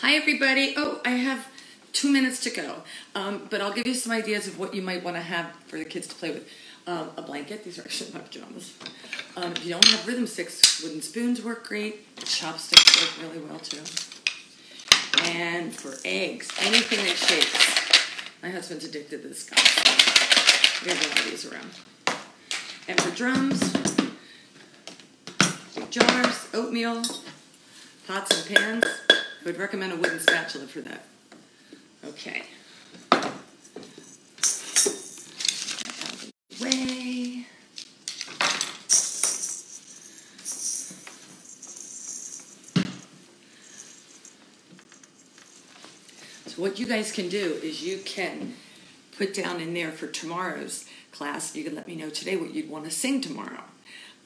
Hi, everybody. Oh, I have two minutes to go, um, but I'll give you some ideas of what you might want to have for the kids to play with. Um, a blanket, these are actually my pajamas. Um, if you don't have rhythm sticks, wooden spoons work great, chopsticks work really well too. And for eggs, anything that shakes. My husband's addicted to this guy. We have a lot of these around. And for drums, jars, oatmeal, pots and pans. I would recommend a wooden spatula for that. Okay. So what you guys can do is you can put down in there for tomorrow's class. You can let me know today what you'd want to sing tomorrow,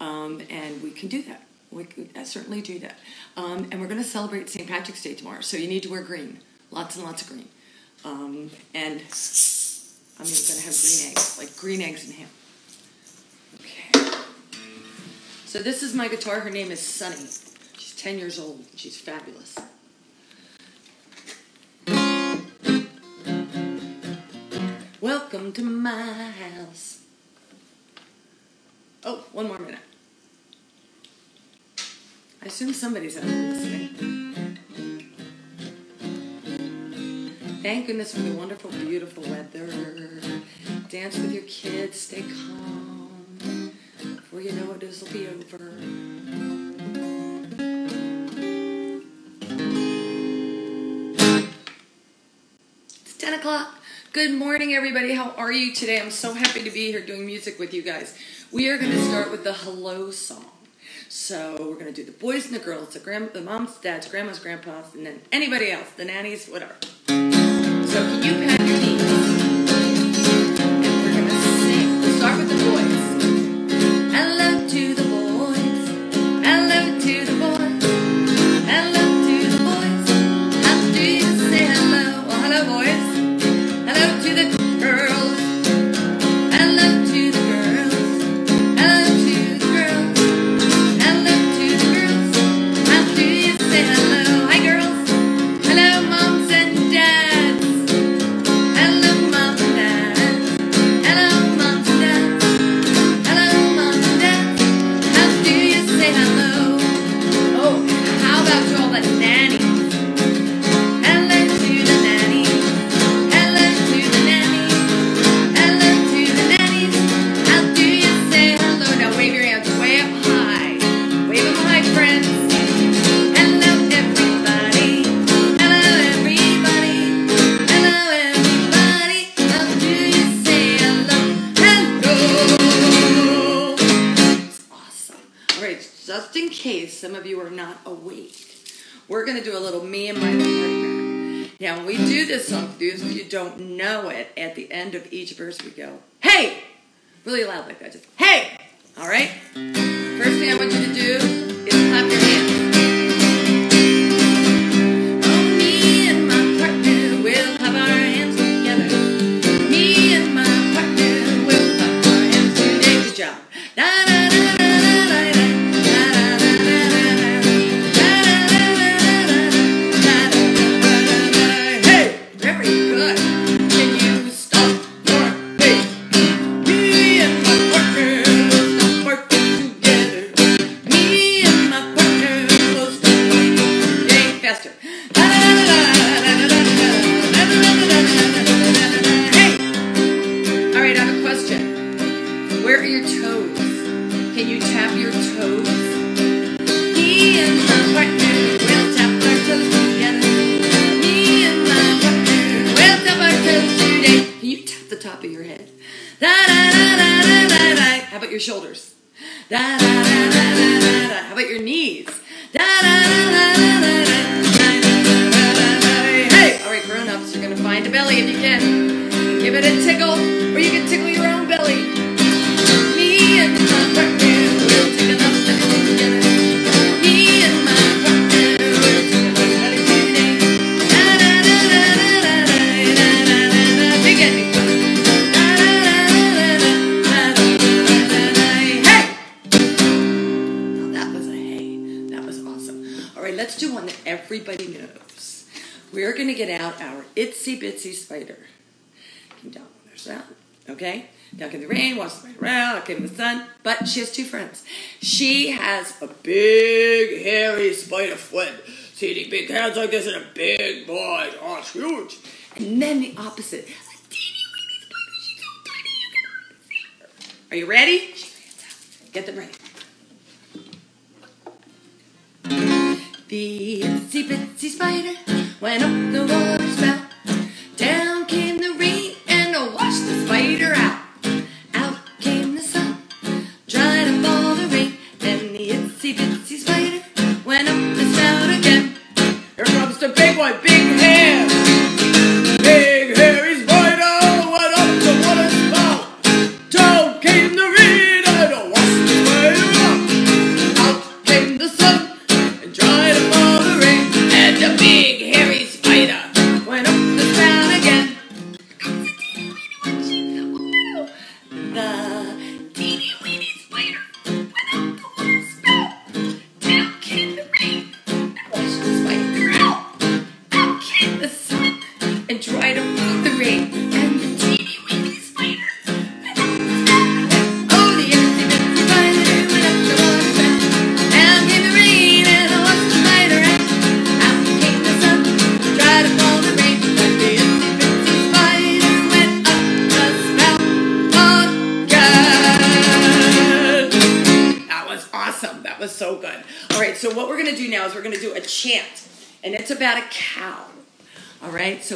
um, and we can do that. We I certainly do that. Um, and we're going to celebrate St. Patrick's Day tomorrow, so you need to wear green, lots and lots of green. Um, and I'm going to have green eggs, like green eggs and ham. Okay. So this is my guitar. Her name is Sunny. She's 10 years old. She's fabulous. Welcome to my house. Oh, one more minute. I assume somebody's out listening. Thank goodness for the wonderful, beautiful weather. Dance with your kids, stay calm. Before you know it, this will be over. It's 10 o'clock. Good morning, everybody. How are you today? I'm so happy to be here doing music with you guys. We are going to start with the hello song. So we're going to do the boys and the girls, the, grand, the moms, dads, grandmas, grandpas, and then anybody else, the nannies, whatever. So can you pat your knees? Just in case some of you are not awake, we're going to do a little me and my partner. Now, when we do this song, those of you don't know it, at the end of each verse we go, hey! Really loud like that. Just, hey! All right? First thing I want you to do is clap your hands. Itsy bitsy spider. Down, there's that. Okay? Now came the rain, washed the spider out, out came the sun. But she has two friends. She has a big, hairy spider friend. See the big hands like this and a big boy. Oh, it's huge. And then the opposite. Are you ready? Get them ready. The itsy bitsy spider went up the water spout.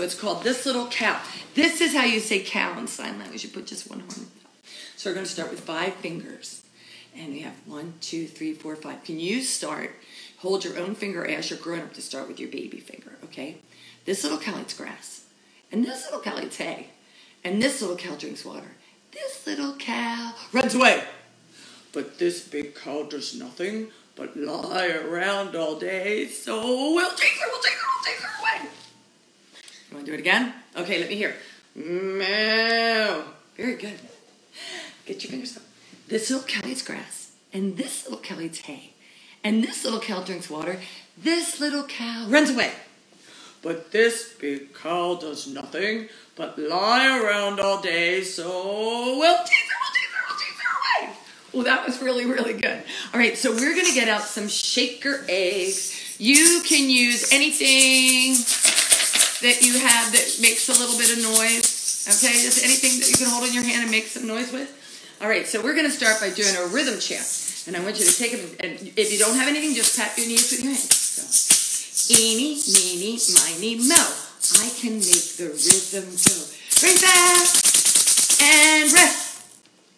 It's called This Little Cow. This is how you say cow in sign language. You put just one horn. So we're going to start with five fingers. And we have one, two, three, four, five. Can you start? Hold your own finger as you're growing up to start with your baby finger, okay? This little cow eats grass. And this little cow eats hay. And this little cow drinks water. This little cow runs away. But this big cow does nothing but lie around all day. So we'll take her, we'll take her, we'll take her. You want to do it again? Okay, let me hear. Moo. Very good. Get your fingers up. This little cow eats grass, and this little cow eats hay, and this little cow drinks water. This little cow runs away. But this big cow does nothing but lie around all day, so we'll take her, we'll take her, we'll take her away. Well, that was really, really good. All right, so we're going to get out some shaker eggs. You can use anything that you have that makes a little bit of noise. Okay, just anything that you can hold in your hand and make some noise with. All right, so we're going to start by doing a rhythm chant. And I want you to take it, and if you don't have anything, just pat your knees with your hands. So, eeny, meeny, miny, mo. I can make the rhythm go very fast and rest.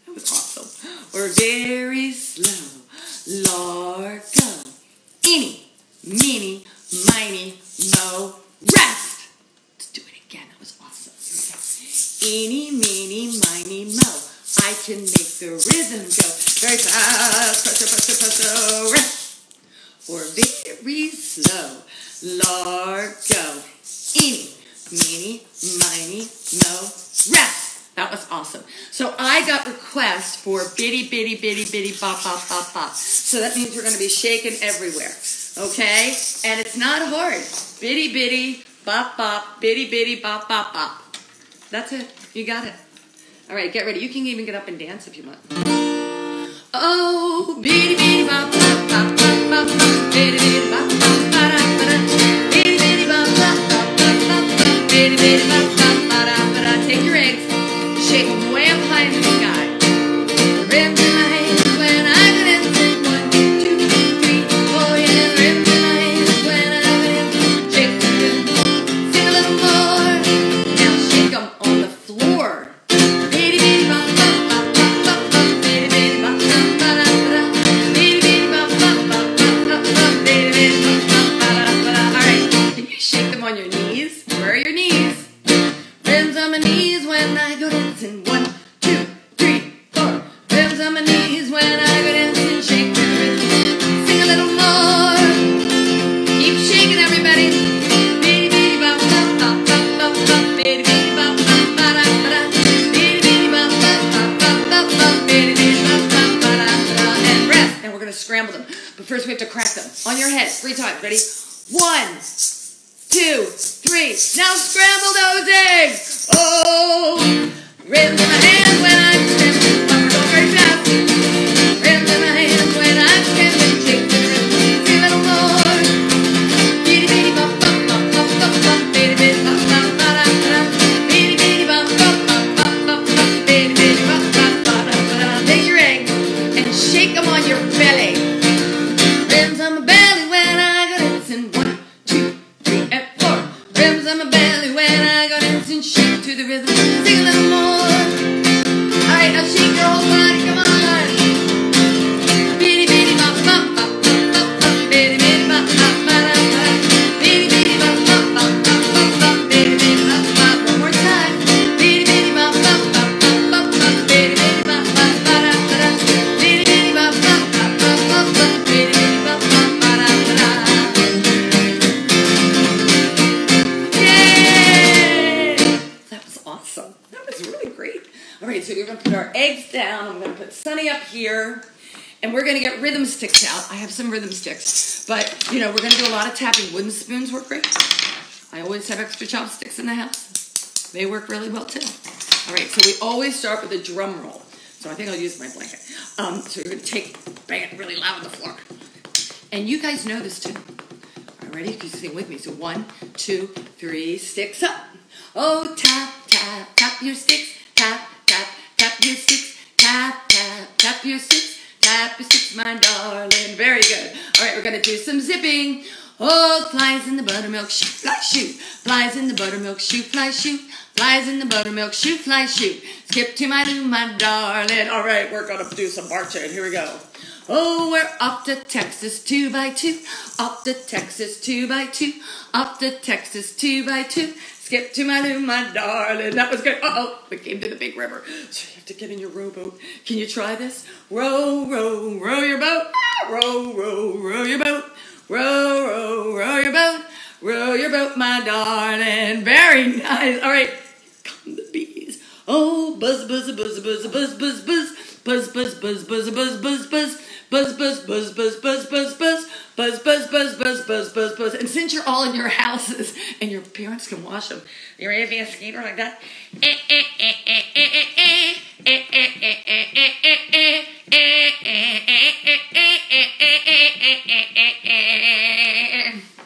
That was awesome. Or very slow. Lord, go. Eeny, meeny, miny, mo, rest. Let's do it again. That was awesome. Here we go. Eeny, meeny, miny, mo. I can make the rhythm go very fast. Presto, presto, presto, rest. Or very slow. Lord, go. Eeny, meeny, miny, mo, rest. That was awesome. So I got requests for bitty, bitty, bitty, bitty, bop, bop, bop, bop. So that means we're going to be shaking everywhere. Okay? And it's not hard. Bitty, bitty, bop, bop, bitty, bitty, bop, bop, bop. That's it. You got it. All right, get ready. You can even get up and dance if you want. Oh, bitty, bitty, bop, bop, bop, bop, bop, bitty, bop, Hands in the here. And we're going to get rhythm sticks out. I have some rhythm sticks. But, you know, we're going to do a lot of tapping. Wooden spoons work great. I always have extra chopsticks in the house. They work really well, too. All right, so we always start with a drum roll. So I think I'll use my blanket. Um, so going to take, bang it really loud on the floor. And you guys know this, too. All right, ready? You can sing with me. So one, two, three, sticks up. Oh, tap, tap, tap your sticks. Tap, tap, tap your sticks. Tap, tap, tap your sticks. Tap your sticks, my darling. Very good. All right, we're going to do some zipping. Oh, flies in the buttermilk, shoot, fly, shoot. Flies in the buttermilk, shoot, fly, shoot. Flies in the buttermilk, shoot, fly, shoot. Skip to my loo, my darling. All right, we're going to do some marching. Here we go. Oh, we're off to Texas two by two. Off to Texas two by two. Off to Texas two by two. Skip to my loo, my darling. That was good. Uh oh, we came to the big river. So you have to get in your rowboat. Can you try this? Row, row, row your boat. Ah, Row, row, row your boat. Row, row, row your boat. Row your boat, my darling. Very nice. All right, come the bees. Oh, buzz, buzz, buzz, buzz, buzz, buzz, buzz, buzz, buzz. Buzz, buzz, buzz, buzz, buzz, buzz, buzz. Buzz, buzz, buzz, buzz, buzz, buzz, buzz. Buzz, buzz, buzz, buzz, buzz, buzz. And since you're all in your houses and your parents can wash them, you ready to be a skater like that?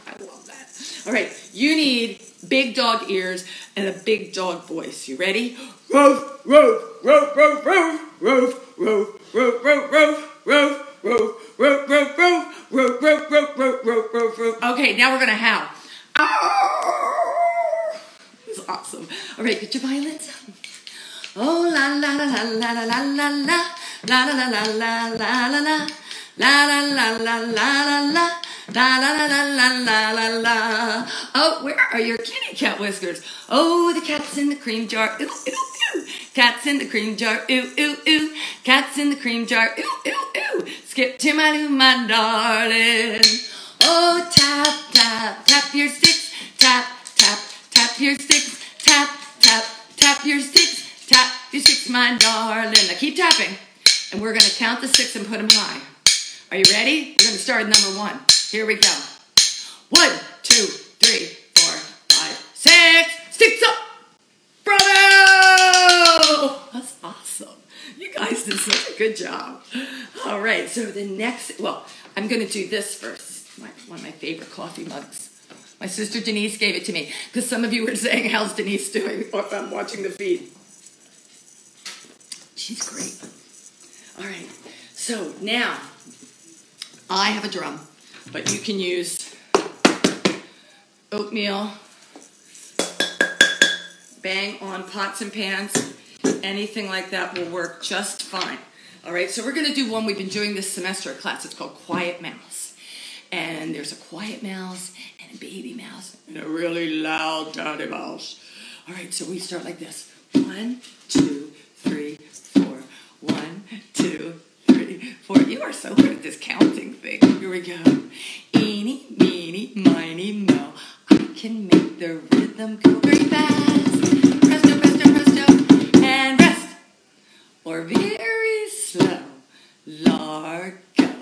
I love that. All right, you need big dog ears and a big dog voice. You ready? Roof, roof, roof, roof, roof, roof, roof, roof, roof, roof, roof, roof, roof, roof, roof, roof, roof, roof, roof, roof, roof, roof. Okay, now we're gonna howl. It's awesome. All right, get your violins. Oh la la la la la la la la la la la la la la la la La la la la la la la. La la la la la la la la. Oh, where are your kitty cat whiskers? Oh, the cat's in the cream jar. Ooh, ooh, Cat's in the cream jar. Ooh, ooh, ooh. Cat's in the cream jar. Ooh, ooh, ooh. Skip to my loo, my darling. Oh, tap, tap, tap your sticks. Tap, tap, tap your sticks. Tap, tap, tap your sticks. Tap your sticks, my darling. Now keep tapping. And we're going to count the six and put them high. Are you ready? We're going to start with number one. Here we go. One, two, three, four, five, six. Sticks up. That's awesome. You guys did such a good job. All right, so the next, well, I'm going to do this first. My, one of my favorite coffee mugs. My sister Denise gave it to me because some of you were saying, How's Denise doing? I'm watching the feed. She's great. All right, so now I have a drum, but you can use oatmeal, bang on pots and pans, anything like that will work just fine. All right, so we're going to do one we've been doing this semester at class. It's called Quiet Mouse. And there's a quiet mouse and a baby mouse and a really loud daddy mouse. All right, so we start like this. One, two, three, four. One, two, three, four. You are so good at this counting thing. Here we go. Eeny, meeny, miny, mo. I can make the rhythm go very fast. Or very slow. Largo.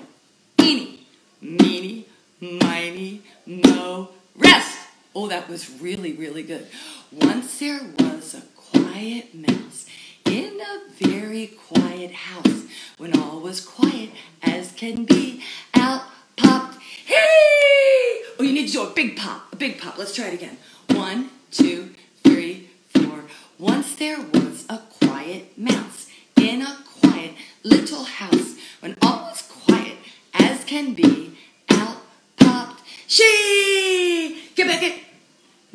Eeny, meeny, miny, mo. Rest. Oh, that was really, really good. Once there was a quiet mouse in a very quiet house. When all was quiet as can be, out popped, hey! Oh, you need to do a big pop, a big pop. Let's try it again. One, two, three, four. Once there was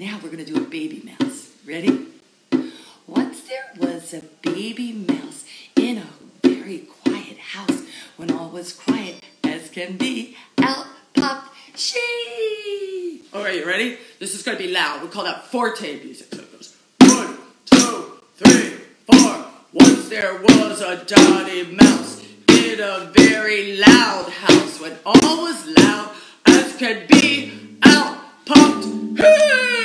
Now we're going to do a baby mouse. Ready? Once there was a baby mouse in a very quiet house. When all was quiet as can be, out popped she. All right, you ready? This is going to be loud. We call that forte music. So it goes one, two, three, four. Once there was a Daddy Mouse in a very loud house. When all was loud as could be, out popped he.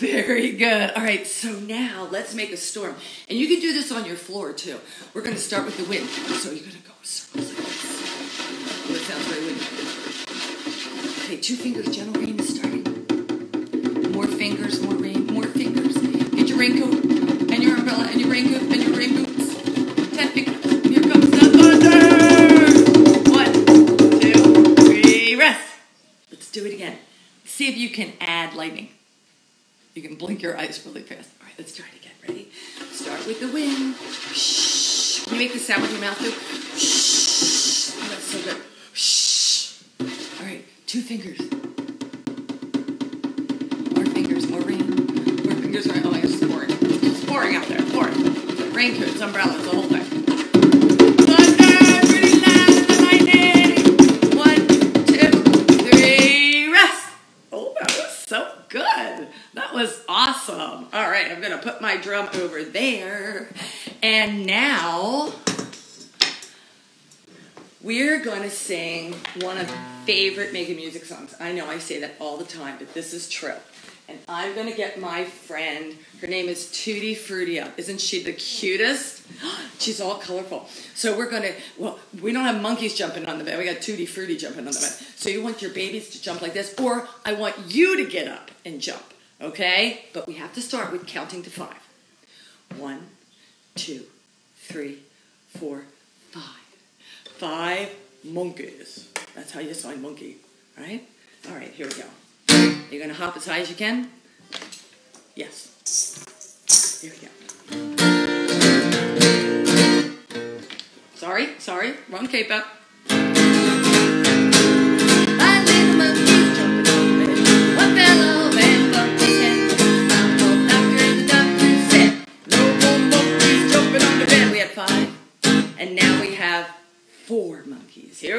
Very good. All right, so now let's make a storm. And you can do this on your floor too. We're going to start with the wind. So you're going to go circles like this. Oh, it sounds very windy. Okay, two fingers, gentle rain is starting. More fingers, more rain, more fingers. Get your raincoat and your umbrella and your raincoat and your rain boots. Ten fingers. Here comes the thunder. One, two, three, rest. Let's do it again. See if you can add lightning. Blink your eyes really fast. All right, let's try it again. Ready? Start with the wind. Shh. Can you make the sound with your mouth too? Shh. Oh, that's so good. Shh. All right, two fingers. My drum over there. And now we're going to sing one of favorite Makin' Music songs. I know I say that all the time, but this is true. And I'm going to get my friend, her name is Tutti Frutti up. Isn't she the cutest? She's all colorful. So we're going to, well, we don't have monkeys jumping on the bed. We got Tutti Frutti jumping on the bed. So you want your babies to jump like this, or I want you to get up and jump, okay? But we have to start with counting to five. One, two, three, four, five. Five monkeys. That's how you sign monkey, right? All right, here we go. You're gonna hop as high as you can? Yes. Here we go. Sorry, sorry, wrong cape up. Bed.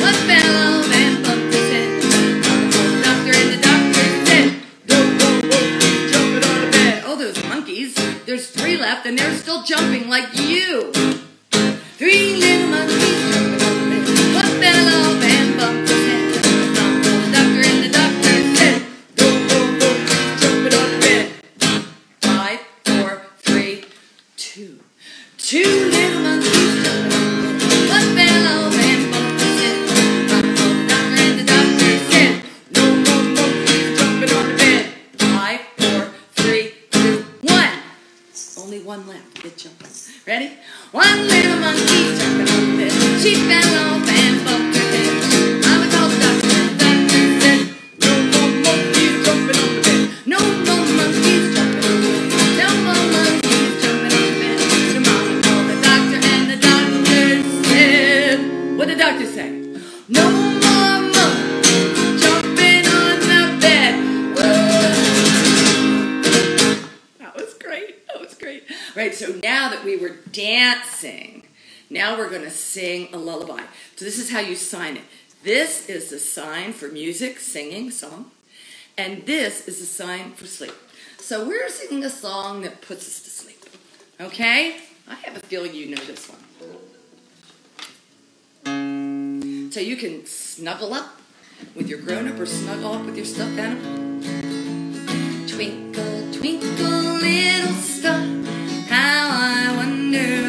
What fell off and bump to head. Oh, those monkeys. There's three left, and they're still jumping like you. Three little monkeys jumping on the bed. One fell off and bumped his head. The doctor and the doctor said, No more monkeys jumping on the bed. Five, four, three, two. Two little monkeys jumping on the off and bumped his head. Found the doctor and the doctor said, No more monkeys jumping on the bed. Five, four, three, two, one. Only one left. Get jumping. Ready? One little Right, so now that we were dancing, now we're going to sing a lullaby. So this is how you sign it. This is the sign for music, singing, song, and this is the sign for sleep. So we're singing a song that puts us to sleep. Okay? I have a feeling you know this one. So you can snuggle up with your grown up or snuggle up with your stuffed animal. Twinkle, twinkle, little star, how I wonder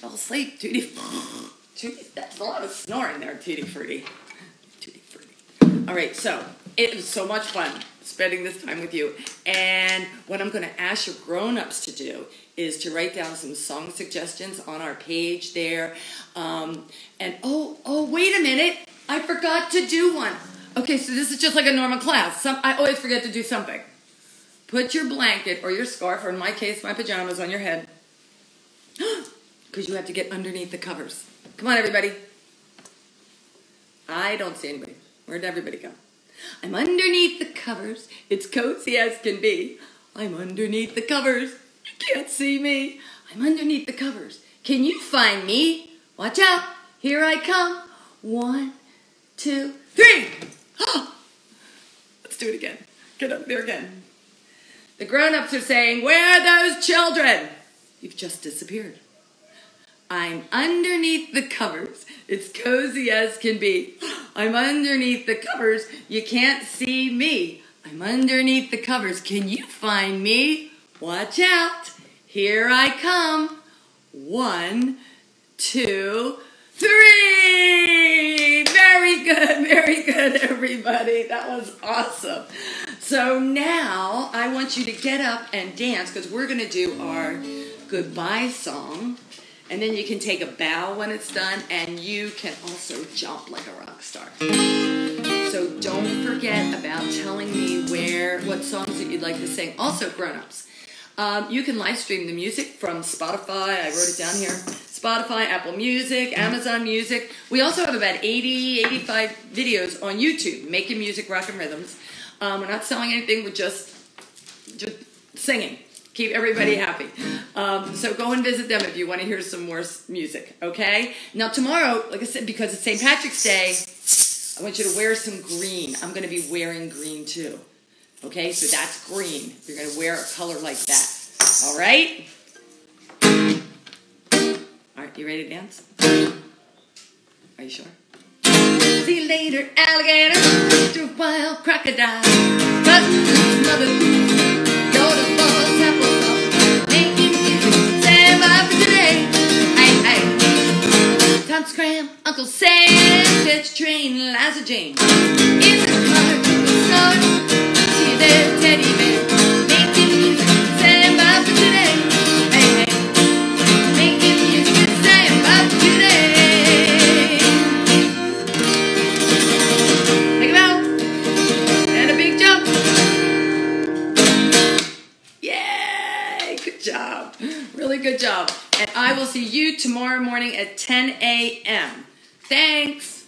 fell asleep. Tutti. Tutti. That's a lot of snoring there, Tutti Frutti. Tutti Frutti. All right, so it was so much fun spending this time with you. And what I'm going to ask your grown-ups to do is to write down some song suggestions on our page there. Um, and oh, oh, wait a minute. I forgot to do one. Okay, so this is just like a normal class. Some, I always forget to do something. Put your blanket or your scarf, or in my case, my pajamas, on your head. Because you have to get underneath the covers. Come on, everybody. I don't see anybody. Where'd everybody go? I'm underneath the covers. It's cozy as can be. I'm underneath the covers. You can't see me. I'm underneath the covers. Can you find me? Watch out. Here I come. One, two, three. Ah! Let's do it again. Get up there again. The grown-ups are saying, Where are those children? You've just disappeared. I'm underneath the covers. It's cozy as can be. I'm underneath the covers. You can't see me. I'm underneath the covers. Can you find me? Watch out. Here I come. One, two, three. Very good, very good, everybody. That was awesome. So now I want you to get up and dance because we're going to do our goodbye song. And then you can take a bow when it's done, and you can also jump like a rock star. So don't forget about telling me where, what songs that you'd like to sing. Also, grown-ups, um, you can live stream the music from Spotify. I wrote it down here. Spotify, Apple Music, Amazon Music. We also have about 80, 85 videos on YouTube, Makin' Music, rock and rhythms. Um, we're not selling anything. We're just, just singing. Keep everybody happy. Um, so go and visit them if you want to hear some more music. Okay. Now tomorrow, like I said, because it's St. Patrick's Day, I want you to wear some green. I'm going to be wearing green too. Okay, so that's green. You're going to wear a color like that. All right? All right, you ready to dance? Are you sure? See you later, alligator. Mr. Wild crocodile. Cut mother. Hey. Tom Scram, Uncle Sam, Fetch Train, Liza Jane. In the car, the star. See there, teddy bear. I will see you tomorrow morning at 10 a.m. Thanks.